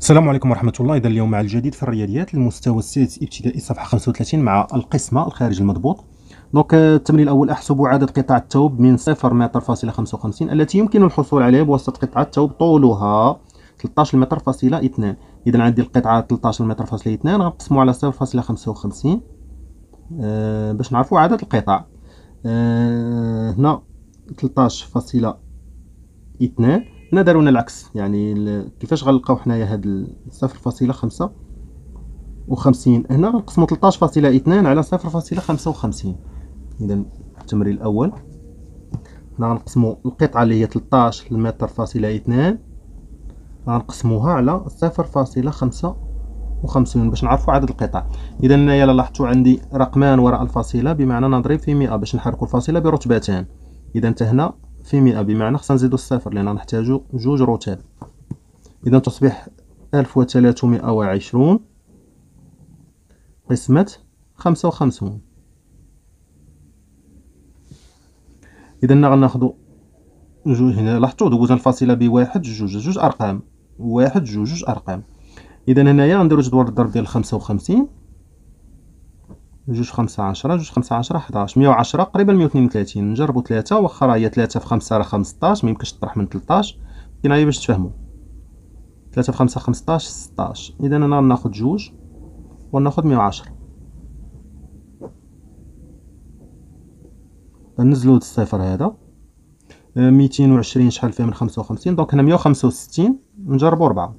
السلام عليكم ورحمة الله. إذا اليوم مع الجديد في الرياضيات المستوى السادس ابتدائي صفحة 35 مع القسمة الخارج المضبوط. دونك آه، التمرين الأول أحسب عدد قطع الثوب من صفر متر فاصلة 55 التي يمكن الحصول عليها بواسطة قطعة ثوب طولها 13 متر فاصلة 2 إذا عندي القطعة 13 متر فاصلة 2 غنقسمو على صفر فاصلة 55 أه باش نعرفو عدد القطع. أه هنا 13 فاصلة 2 لنا العكس؟ يعني كيفاش غنلقاو حنايا هاد صفر فاصلة خمسة وخمسين؟ هنا غنقسمو تلطاش فاصلة اثنان على صفر فاصلة خمسة وخمسين. إذا التمرين الأول هنا غنقسمو القطعة اللي هي تلطاش المتر فاصلة اثنان غنقسموها على صفر فاصلة خمسة وخمسين باش نعرفو عدد القطع. إذا هنايا لاحظتو عندي رقمان وراء الفاصلة بمعنى نضرب في مئة باش نحركو الفاصلة برتبتان إذا انت هنا في مئة بمعنى خصنا نزيدو الصفر لأننا نحتاجو جوج رتب إذا تصبح ألف وثلاثمائة وعشرون قسمة خمسة وخمسون. إذا غناخدو جوج هنا لاحظتو دوزنا الفاصلة بواحد جوج جوج أرقام واحد جوج جوج أرقام. إذا هنايا غنديرو جدول الضرب ديال خمسة وخمسين. جوج خمسة عشرة جوج خمسة عشرة حداش مية وعشرة قريبا مية وثنين وثلاثين نجربو ثلاثة واخا راه هي ثلاثة في خمسة راه خمسطاش ميمكنش تطرح من تلطاش. كاين غير باش تفهمو. ثلاثة في خمسة خمسطاش ستاش. إذا أنا غناخد جوج وناخد مية وعشرة. ننزلو هاد الصفر هذا. ميتين وعشرين شحال فيها من خمسة وخمسين؟ donc هنا مية وخمسة وستين نجربو ربعة.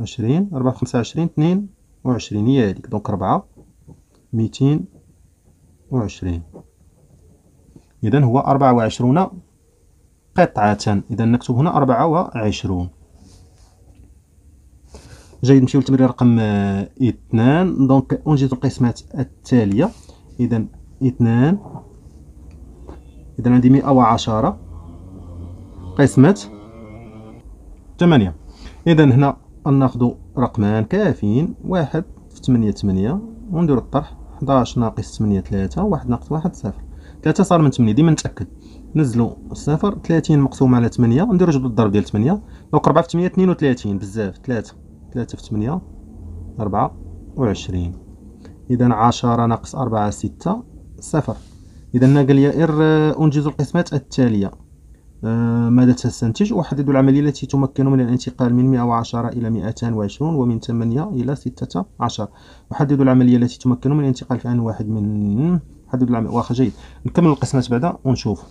عشرين ربعة خمسة وعشرين اثنين. وعشرين هي هاديك donc ربعة ميتين وعشرين. إذا هو أربعة وعشرون قطعة. إذا نكتب هنا أربعة وعشرون. جيد نمشيو للتمرين رقم اثنان. donc أنجز القسمات التالية. إذا اثنان. إذا عندي مئة وعشرة قسمة. ثمانية. إذا هنا ناخذ رقمان كافيين واحد في ثمانية ثمانية ونديرو الطرح حداش ناقص ثمانية ثلاثة واحد ناقص واحد صفر. ثلاثة صار من ثمانية ديما نتأكد. نزلو صفر ثلاثين مقسوم على ثمانية نديرو جدول الضرب ديال ثمانية. دونك ربعة في ثمانية اثنين وثلاثين بزاف. ثلاثة ثلاثة في ثمانية ربعة وعشرين. إذا عشرة ناقص أربعة ستة صفر. إذا قال لي غير أنجز القسمات التالية. آه، آه، ماذا تستنتج؟ أحدد العملية التي تمكن من الانتقال من 110 إلى 220 ومن 8 إلى 16 أحدد العملية التي تمكن من الانتقال في آن واحد من حدد العملية واخا جيد. نكمل القسمات بعدا ونشوف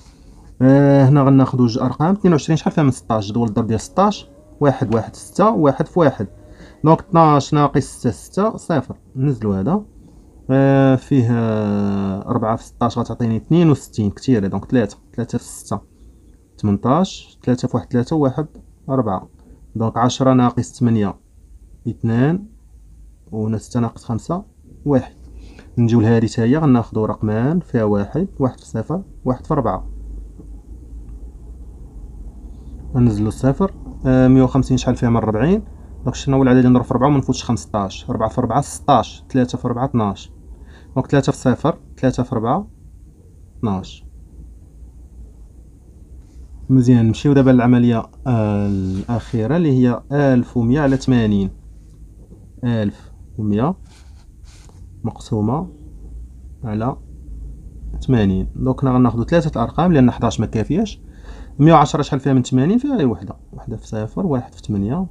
آه، هنا غناخذ جوج أرقام. 22 شحال فيها من 16 جدول الضرب ديال 16 واحد واحد ستة. واحد في واحد. دونك 12 ناقص 6 6 صفر. نزلو هذا. آه، فيه 4 في 16 غتعطيني 62 كثيرة donc 3 3 في 6 تمنطاش تلاتة فواحد تلاتة واحد ربعة donc عشرة ناقص تمنية اثنان وهنا ستة ناقص خمسة واحد. نجيو لهادي تاهي غناخدو رقمان فيها واحد واحد في صفر واحد في ربعة غنزلو الصفر آه، مية وخمسين شحال فيها من ربعين. donc شنو هو العدد اللي نضرب في ربعة ومنفوتش خمسطاش. ربعة في ربعة سطاش تلاتة في ربعة طناش donc تلاتة في صفر تلاتة في ربعة طناش مزيان. نمشيو دابا للعملية آه، الأخيرة اللي هي ألف ومية على تمانين. ألف ومية مقسومة على تمانين. donc هنا غناخدو ثلاثة الأرقام لأن حداش مكافياش مية وعشرة شحال فيها من تمانين؟ فيها غير وحدة. وحدة في صفر واحد في تمنية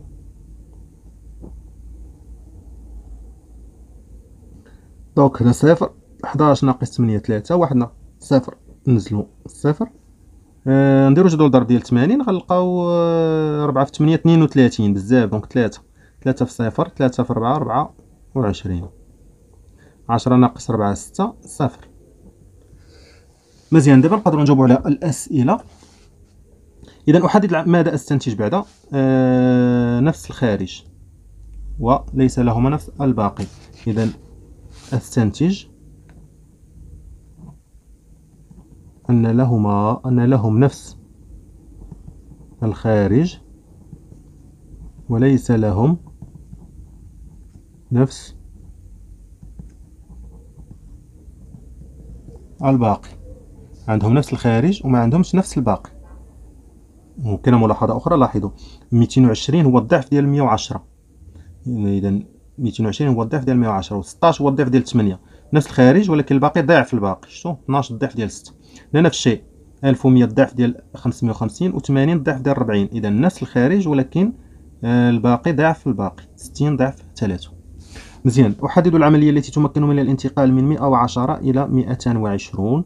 دوك هنا صفر حداش ناقص تمنية تلاتة واحد صفر نزلو صفر. نديرو جدول ضرب ديال 80 غنلقاو آه 4 في 8 32 بزاف. دونك 3 3 في صفر 3 في 4 24 10 ناقص 4 6 صفر. مزيان. دابا نقدروا نجاوبوا على الأسئلة. اذا أحدد ماذا أستنتج بعد؟ آه نفس الخارج. وليس لهما نفس الباقي. اذا أستنتج أن لهما أن لهم نفس الخارج وليس لهم نفس الباقي. عندهم نفس الخارج وما عندهمش نفس الباقي. وكاينه ملاحظة أخرى لاحظوا 220 هو الضعف ديال 110 اذا 220 هو الضعف ديال 110 و16 هو الضعف ديال 8 نفس الخارج ولكن الباقي ضعف الباقي. شفتوا؟ 12 الضعف ديال 6 هنا نفس الشيء 1100 الضعف ديال 550 و80 الضعف ديال 40 إذا نفس الخارج ولكن آه، الباقي ضعف الباقي. 60 ضعف 3 مزيان. أحدد العملية التي تمكن من الانتقال من 110 إلى 220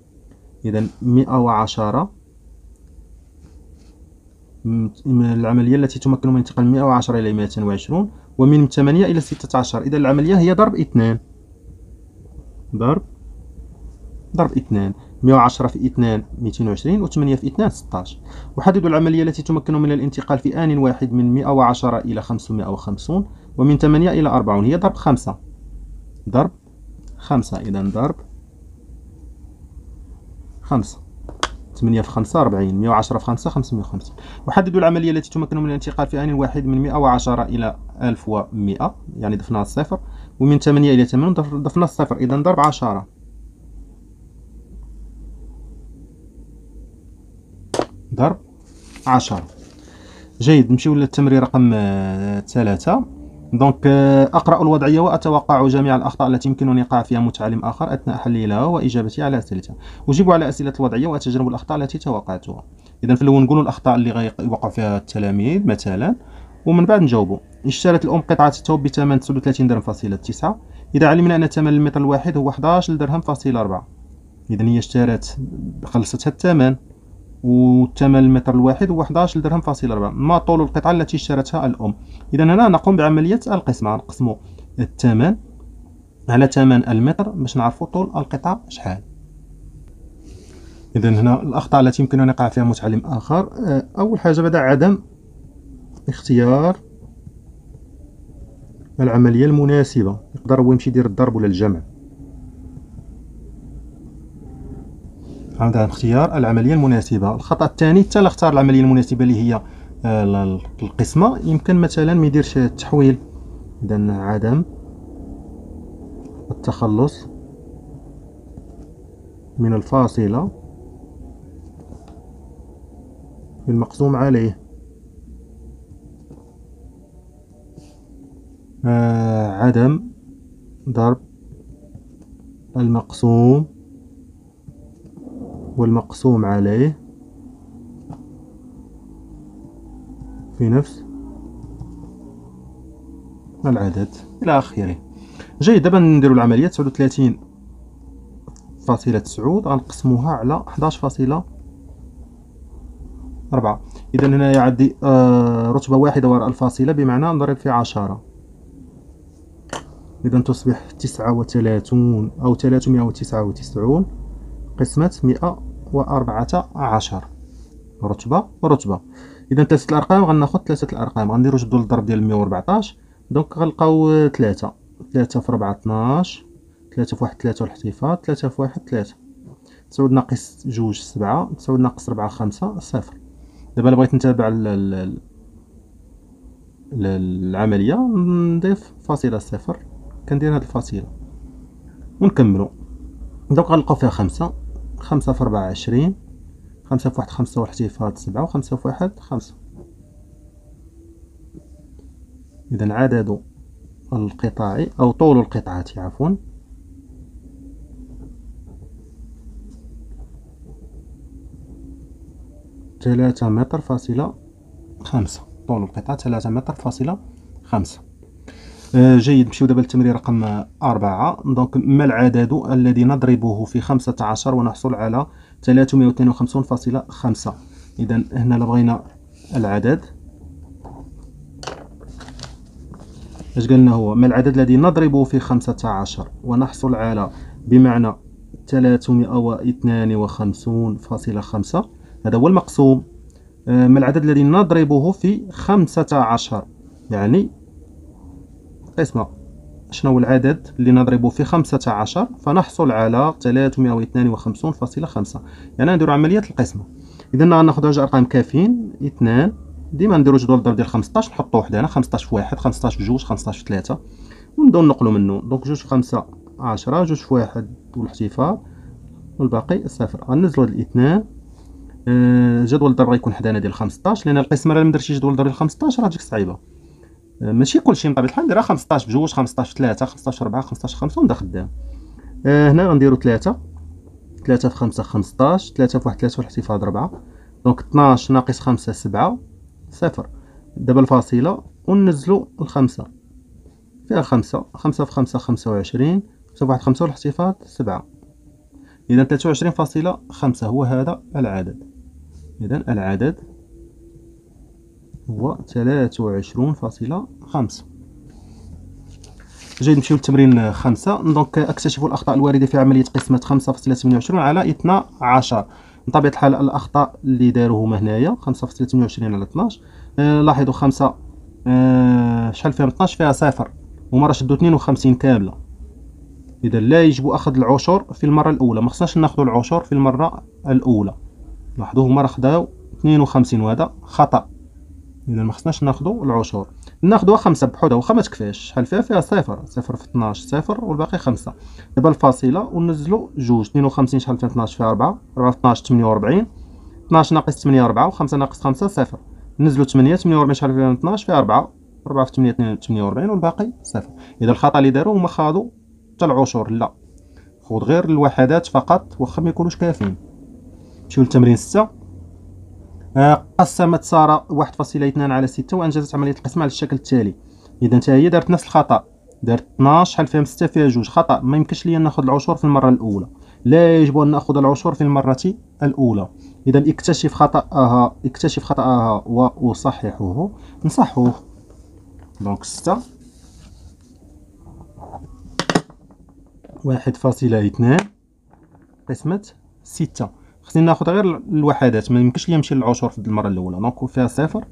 إذا 110 العملية التي تمكن من الانتقال من 110 إلى 220 ومن 8 إلى 16 إذا العملية هي ضرب 2 ضرب. ضرب 2 110 في 2 220 و8 في 2 16 أحدد العملية التي تمكن من الانتقال في آن واحد من 110 إلى 550 ومن 8 إلى 40 هي ضرب 5 ضرب 5 إذا ضرب 5 8 في 5 40 110 في 5 550 أحدد العملية التي تمكن من الانتقال في آن واحد من 110 إلى 1100 يعني ضفنا الصفر ومن 8 إلى 8 ضفنا الصفر. إذا ضرب 10 ضرب عشرة. جيد. نمشيو للتمرين رقم آه، ثلاثة. دونك آه، أقرأ الوضعية وأتوقع جميع الأخطاء التي يمكن أن يقع فيها متعلم آخر أثناء حله لها وإجابته على أسئلتها. أجيب على أسئلة الوضعية وأتجنب الأخطاء التي توقعتها. إذا في الأول نقول الأخطاء اللي غيوقع فيها التلاميذ مثلا ومن بعد نجاوبوا. اشترت الأم قطعة الثوب بثمن 39 درهم فاصلة 9 إذا علمنا أن ثمن المتر الواحد هو 11 درهم فاصلة 4 إذا هي اشترت خلصتها الثمن وثمن المتر الواحد هو 11 درهم فاصل 4 ما طول القطعة التي اشترتها الأم. إذا هنا نقوم بعملية القسمة. نقسم الثمن على ثمن المتر باش نعرفوا طول القطعة شحال. إذا هنا الأخطاء التي يمكن أن يقع فيها متعلم آخر. أول حاجة بدأ عدم اختيار العملية المناسبة. يقدر هو يمشي يدير الضرب ولا الجمع. هذا اختيار العملية المناسبة. الخطأ الثاني حتى اختار العملية المناسبة اللي هي آه، القسمة يمكن مثلا ما يديرش التحويل. إذا عدم التخلص من الفاصلة المقسوم عليه. عدم ضرب المقسوم والمقسوم عليه. في نفس العدد إلى آخره. جيد دابا نديرو تسعود وثلاثين فاصلة تسعود. غنقسموها على حداش فاصلة ربعة إذا هنايا عندي آه رتبة واحدة وراء الفاصلة بمعنى نضرب في عشرة. إذا تصبح تسعة وثلاثون أو ثلاثمائة وتسعة وتسعون قسمة مئة وأربعة عشر. رتبة ورتبة إذا ثلاثة الأرقام غناخد ثلاثة الأرقام. غنديرو جدول الضرب ديال مية وربعطاش دونك غنلقاو ثلاثة ثلاثة في ربعة اثناش ثلاثة في واحد ثلاثة والإحتفاظ ثلاثة في واحد ثلاثة تسعود ناقص جوج سبعة تسعود ناقص ربعة خمسة صفر. دابا إلا بغيت نتابع العملية نضيف فاصلة صفر. كندير هاد الفاصلة ونكملو. دونك غنلقاو فيها خمسة. خمسة في ربعة عشرين. خمسة في واحد خمسة والاحتفاظ سبعة وخمسة في واحد خمسة. إذا عدد القطاع أو طول القطعة عفوا. ثلاثة متر فاصلة خمسة. طول القطعة ثلاثة متر فاصلة خمسة. جيد. نمشيو دابا للتمرين رقم أربعة. دونك ما العدد الذي نضربه في خمسة عشر ونحصل على ثلاثمائة واثنين وخمسون فاصلة خمسة. إذا هنا لبغينا العدد. اش قالنا هو؟ ما العدد الذي نضربه في خمسة عشر ونحصل على بمعنى ثلاثمائة واثنان وخمسون فاصلة خمسة. هذا هو المقسوم. آه، ما العدد الذي نضربه في خمسة عشر؟ يعني قسمة شنو العدد اللي نضربه في خمسة عشر؟ فنحصل على تلاتمائة واثنان وخمسون فاصلة خمسة. يعني نديرو عملية القسمة. إذا غناخدو جوج أرقام كافيين. اثنان. ديما نديرو جدول الضرب ديال خمسطاش نحطو وحدة هنا خمسطاش في واحد خمسطاش في جوج خمسطاش في ثلاثة. ونبداو نقلو منو. donc جوج في خمسة عشرة جوج في واحد والإحتفاظ. والباقي صفر. غنزلو هاد الاثنان. آه، جدول الضرب غيكون حدانا ديال 15 لأن القسمة راه ما درتيش جدول الضرب 15 راه تجيك صعيبة. ماشي كلشي من طبيعه الحال نديرها 15 بجوج 15 في 3 15 في 4 15 في 5 ونبدا خدام آه هنا غنديرو 3 3 في 5 15 3 في 1 3 والاحتفاظ 4 donc 12 ناقص 5 7 صفر. دابا الفاصله وننزلو الخمسة فيها خمسة. خمسة في خمسة خمسة وعشرين. خمسة في واحد خمسة والاحتفاظ سبعة. إذا تلاتة وعشرين فاصلة خمسة هو هذا العدد. إذا العدد هو تلاتة وعشرون فاصلة خمسة. جيد نمشيو للتمرين خمسة دونك اكتشفوا الأخطاء الواردة في عملية قسمة خمسة فاصلة ثمانية وعشرون على اثنا عشر. بطبيعة الحال الأخطاء اللي داروه هما هنايا خمسة فاصلة ثمانية وعشرين على اثناش. آه لاحظوا خمسة. آه شحال فيها 12 فيها صفر. وما راه شدو 52 كاملة. إذا لا يجب أخذ العشر في المرة الأولى. ما خصناش ناخذ العشر في المرة الأولى. لاحظوا هما راه خداو 52 وهذا خطأ. إذا ما خصناش ناخذوا العشر. ناخذوها خمسة بحدها واخا ما شحال فيها؟ فيها صفر. صفر في 12 صفر والباقي خمسة. دابا الفاصلة ونزلو جوج. 52 شحال فيها؟ 12 فيها 4 4 في 12 48 12 ناقص 8 4 و5 ناقص 5 صفر. نزلو 8 48 شحال فيها؟ 12 فيها 4 4 في 8 48 والباقي صفر. إذا الخطأ اللي داروا هما خاضوا حتى العشر. لا. خذ غير الوحدات فقط واخا ما يكونوش كافيين. نمشيو للتمرين 6 آه، قسمت سارة 1.2 على 6 وانجزت عملية القسمة على الشكل التالي. إذا حتى هي دارت نفس الخطأ دارت 12 شحال فيها 6 فيها جوج خطأ ما يمكنش ليا ناخذ العشر في المرة الأولى. لا يجب أن نأخذ العشر في المرة الأولى. إذا اكتشف خطأها اكتشف خطأها واصححه نصحوه. donc ستة. واحد فاصلة اثنان. قسمة ستة. خصني ناخد غير الوحدات ما يمكنش ليا نمشي للعشر في المرة الأولى. donc فيها صفر.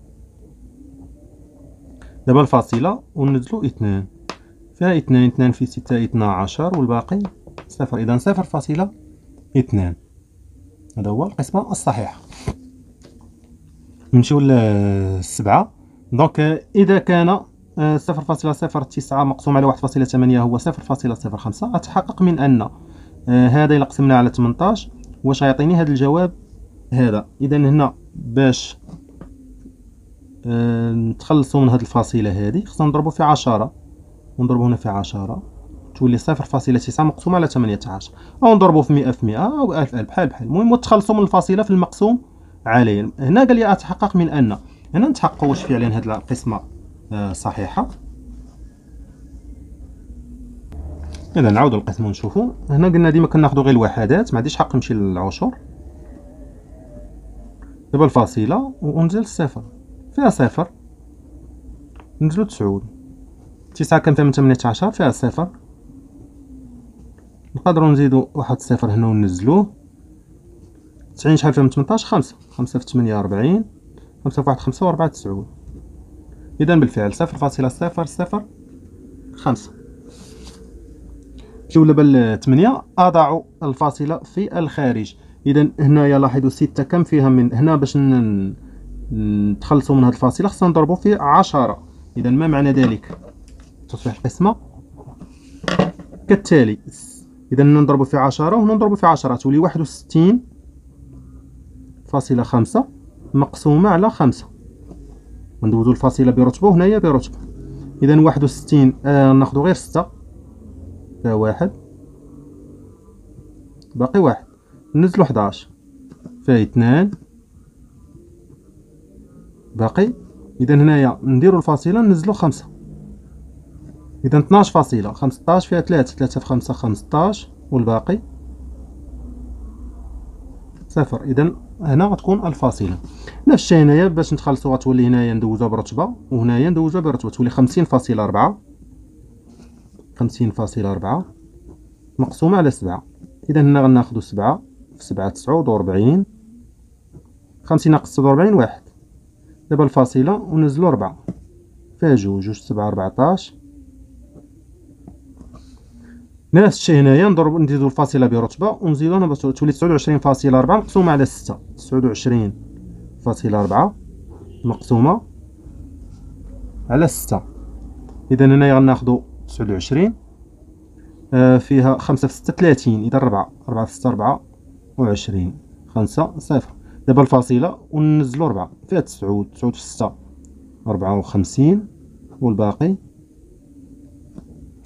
دابا الفاصلة وننزلو اثنان فيها اثنان اثنان في ستة اثنا عشر والباقي صفر. إذا صفر فاصلة اثنان هذا هو القسمة الصحيحة. نمشيو للسبعة. دونك إذا كان صفر فاصلة صفر تسعة مقسوم على واحد فاصلة ثمانية هو صفر فاصلة صفر خمسة أتحقق من أن آه، هذا إلا قسمنا على تمنتاش واش غيعطيني هذا الجواب؟ هذا. إذا هنا باش آه، نتخلصوا من هذه الفاصلة هذه خصنا نضربو في عشرة. ونضربو هنا في عشرة. تولي صفر فاصلة تسعة مقسوم على ثمانية عشر. أو نضربو في مئة في مئة أو ألف ألف بحال بحال. المهم تخلصوا من الفاصلة في المقسوم عليه هنا قال لي أتحقق من أن. هنا نتحققوا واش فعلا هذه القسمة آه، صحيحة. إذا نعاودو القسم ونشوفو. هنا قلنا ديما كناخدو غير الوحدات ما عنديش حق نمشي للعشر. دابا الفاصلة ونزل الصفر. فيها صفر. نزلو تسعود. تسعة كان فيها من تمنية عشر فيها صفر. نقدرو نزيدو واحد الصفر هنا وننزلوه. تسعين شحال فيها من تمنتاش خمسة. خمسة في تمنية ربعين خمسة في واحد خمسة وربعة تسعود. إذا بالفعل صفر فاصلة صفر صفر خمسة. نمشيو دابا لثمانية أضع الفاصلة في الخارج. إذا هنايا لاحظوا ستة كم فيها من هنا باش نتخلصوا من هذه الفاصلة؟ خصنا نضربوا في عشرة. إذا ما معنى ذلك؟ تصبح القسمة كالتالي. إذا نضربوا في عشرة وهنا نضربوا في عشرة. تولي واحد وستين فاصلة خمسة مقسومة على خمسة. وندوزو الفاصلة برتبة وهنايا برتبة. إذا واحد وستين آه ناخدو غير ستة. فيها واحد. باقي واحد. نزلو حداش. فيها اثنان باقي. إذا هنايا نديرو الفاصلة ننزلو خمسة. إذا 12 فاصلة. 15 فيها ثلاثة. ثلاثة في خمسة 15 والباقي؟ صفر. إذا هنا غتكون الفاصلة. نفس الشيء هنايا باش نتخلصو غتولي هنايا ندوزوها برتبة وهنايا ندوزوها برتبة. تولي خمسين فاصلة ربعة خمسين فاصلة ربعة مقسومة على سبعة. إذا هنا غناخدو سبعة في سبعة تسعود وربعين خمسين ناقص تسعود وربعين واحد. دابا الفاصلة ونزلو ربعة فيها جوج جوج سبعة ربعطاش نفس الشيء هنايا نضرب نزيدو الفاصلة برتبة ونزيدو هنا باش تولي تسعود وعشرين فاصلة ربعة مقسومة على ستة. تسعود وعشرين فاصلة ربعة مقسومة على ستة. إذا هنايا غناخدو تسعود وعشرين آه فيها خمسة في ستة ثلاثين إذا ربعة ربعة في ستة ربعة وعشرين خمسة صفر. دابا الفاصلة وننزلو ربعة فيها تسعود تسعود في ستة ربعة وخمسين والباقي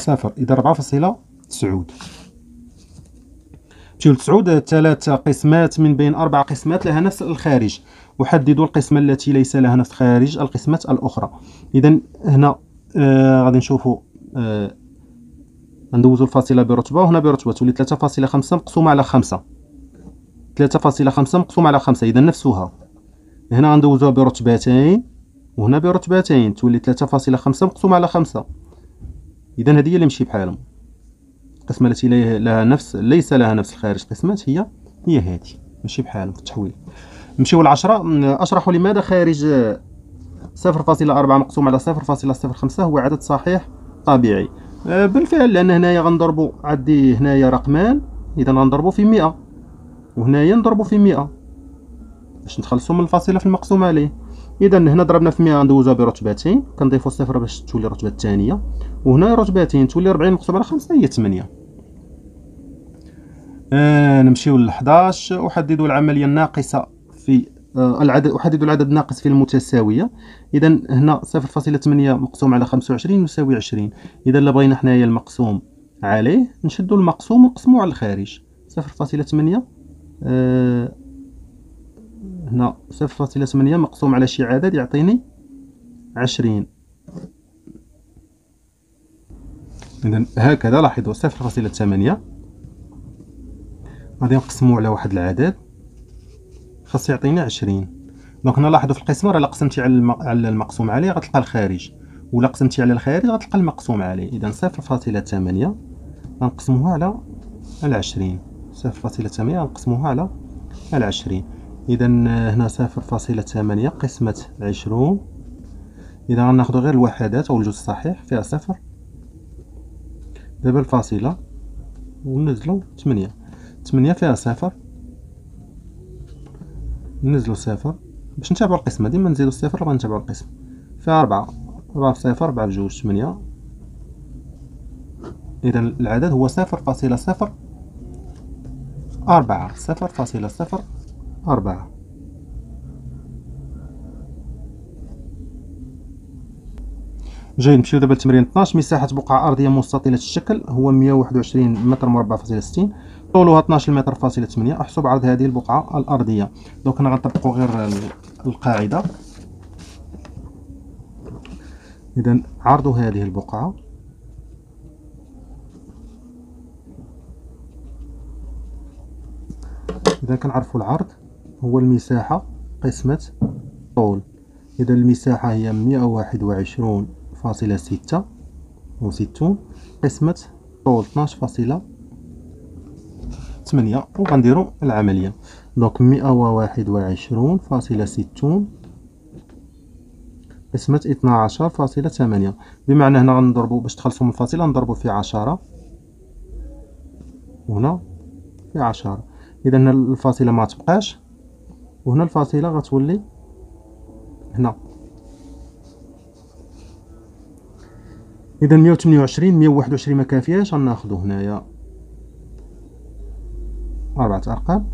صفر. إذا ربعة فاصلة تسعود نمشيو لتسعود ثلاث قسمات من بين أربع قسمات لها نفس الخارج. أحدد القسمة التي ليس لها نفس الخارج القسمة الأخرى. إذا هنا آه غادي نشوفوا آه ندوزو الفاصلة برتبة وهنا برتبة تولي ثلاثة فاصلة خمسة مقسومة على خمسة. ثلاثة فاصلة خمسة مقسومة على خمسة. إذا نفسها هنا غندوزوها برتبتين وهنا برتبتين تولي ثلاثة فاصلة خمسة مقسومة على خمسة. إذا هذه هي اللي مشي بحالهم. القسمة التي لها نفس ليس لها نفس الخارج. قسمات هي هي هذه. ماشي بحالهم في التحويل. نمشيو للعشرة أشرح لماذا خارج صفر فاصلة أربعة مقسوم على صفر فاصلة صفر خمسة. هو عدد صحيح. طبيعي. آه، بالفعل لأن هنايا غنضربو عندي هنايا رقمان إذا غنضربو في مئة وهنايا نضربو في مئة. باش نتخلصو من الفاصلة في المقسوم عليه. إذا هنا ضربنا في مئة غندوزوها برتبتين كنضيفو صفر باش تولي الرتبة الثانية وهنا رتبتين تولي ربعين مقسوم على خمسة هي تمنية آه نمشيو ل 11 أحدد العملية الناقصة في العدد أحدد العدد الناقص في المتساوية. إذا هنا صفر فاصلة تمنية مقسوم على خمسة وعشرين يساوي عشرين. إذا إلا بغينا حنايا المقسوم عليه نشدو المقسوم ونقسمو على الخارج. صفر فاصلة تمنية آه هنا صفر فاصلة تمنية مقسوم على شي عدد يعطيني عشرين. إذا هكذا لاحظوا صفر فاصلة ثمانية. غادي نقسمو على واحد العدد. خاص يعطينا عشرين. دونك هنا لاحظوا في القسمة راه قسمتي على المقسوم عليه غتلقى الخارج. ولا قسمتي على الخارج غتلقى المقسوم عليه. فاصلة ثمانية غنقسموها على صفر فاصلة ثمانية غنقسموها على العشرين. إذا هنا صفر فاصلة ثمانية قسمة عشرون. إذا غناخدو غير الوحدات أو الجزء الصحيح فيها صفر. دابا الفاصلة ونزلو تمنية تمنية فيها صفر. نزلو صفر. باش نتابعو القسمة ديما نزيدو الصفر بغا نتابعو القسم فيها ربعة ربعة في صفر ربعة في جوج تمنية إذا العدد هو صفر فاصلة صفر. أربعة صفر فاصلة صفر أربعة. جاي نمشيو دابا لتمرين 12 مساحة بقعة أرضية مستطيلة الشكل هو 121 متر مربع فاصلة 60 طولها 12 متر فاصلة 8 احسب عرض هذه البقعة الأرضية. دوك هنا غنطبقو غير القاعدة. إذا عرض هذه البقعة. إذا كنعرفو العرض هو المساحة قسمة طول. إذا المساحة هي 121 فاصلة ستة وستون قسمة طول اثناش فاصلة تمنية وغنديرو العملية. donc مئة وواحد وعشرون فاصلة ستون قسمة اثنا عشر فاصلة ثمانية. بمعنى هنا غنضربو باش تخلصو من الفاصلة نضربو في عشرة. وهنا في عشرة. إذا هنا الفاصلة ما تبقاش. وهنا الفاصلة غتولي هنا. إذا 128 121 ما كافياش غناخذو هنايا. أربعة أرقام.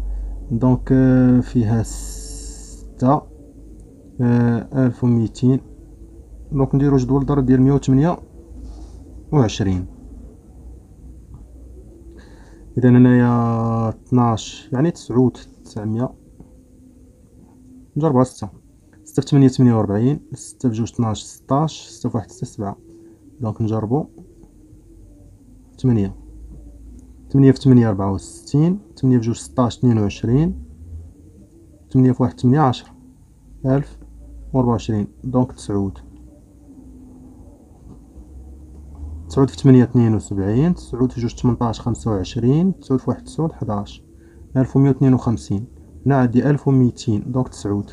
donc euh, فيها ستة ألف وميتين. donc نديرو جدول ضرب ديال مية وتمنية وعشرين. إذا هنايا طناش يعني تسعود تسعمية نجربو على ستة. ستة في تمنية تمنية وربعين ستة بجوج طناش ستاش. ستة فواحد ستة سبعة. donc نجربو. تمنية. تمنية في تمنية ربعة وستين تمنية بجوج ستاش اثنين وعشرين تمنية في واحد تمنية عشرة ألف وربعة وعشرين. donc تسعود. تسعود في تمنية اثنين وسبعين تسعود في جوج تمنطاش خمسة وعشرين تسعود في واحد تسعود حداش. ألف ومية وثنين وخمسين. هنا عندي ألف وميتين. donc تسعود.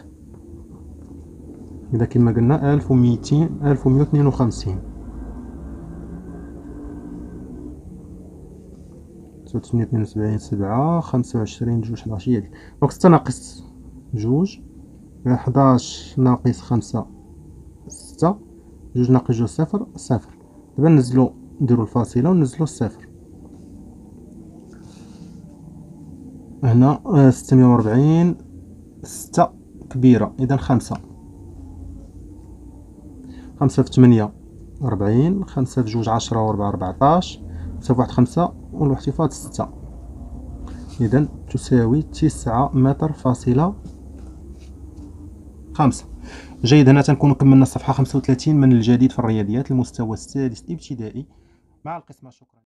إذا كما قلنا ألف وميتين ألف ومية وثنين وخمسين. ستة اثنين وسبعين سبعة خمسة وعشرين جوج حداش هي؟ دونك ستة ناقص جوج حداش ناقص خمسة ستة جوج ناقص جوج صفر صفر. دابا ننزلو نديرو الفاصلة وننزلو الصفر هنا ستمية وربعين ستة كبيرة إذا خمسة. خمسة في ثمانية ربعين خمسة في جوج عشرة وربعة ربعطاش خمسة في واحد خمسة والاحتفاظ ستة. إذا تساوي تسعة متر فاصلة خمسة. جيد هنا تنكون كملنا الصفحة خمسة وثلاثين من الجديد في الرياضيات المستوى السادس ابتدائي مع القسمة شكرا.